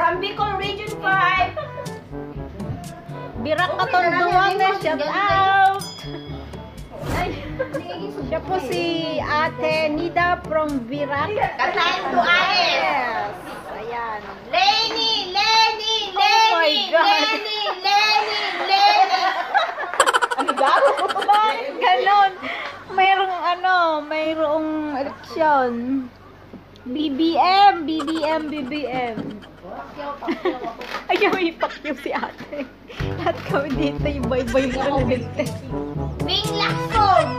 From Bicol Region 5. Birak katonduan na, shout out! Siya po si Ate Nida from Birak. Katayin to. Yes! Ayan. Lenny, Lenny, Oh Lenny, God. Lenny, Lenny, Lenny. Ano daw? Bakit ganon? Mayroong ano, mayroong eleksyon. BBM, BBM, BBM. Ayaw ipakyaw si ate. Lahat kami dito yung bay-bay na kalagante. Bing Laksong.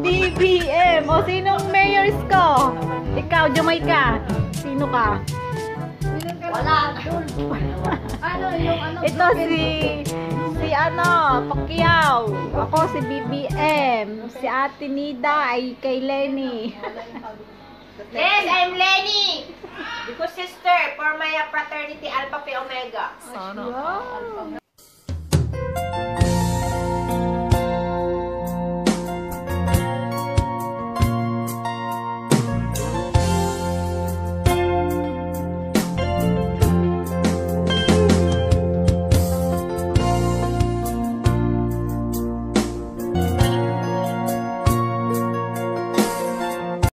BBM! O, sinong mayors ko? Ikaw, Jamaica. Sino ka? Wala. Ano yung ano? Ito si si ano, Pacquiao. Ako si BBM. Si Ate Nida ay kay Lenny. Yes, I'm Lenny. Because sister for my fraternity Alpha Phi Omega. Wow.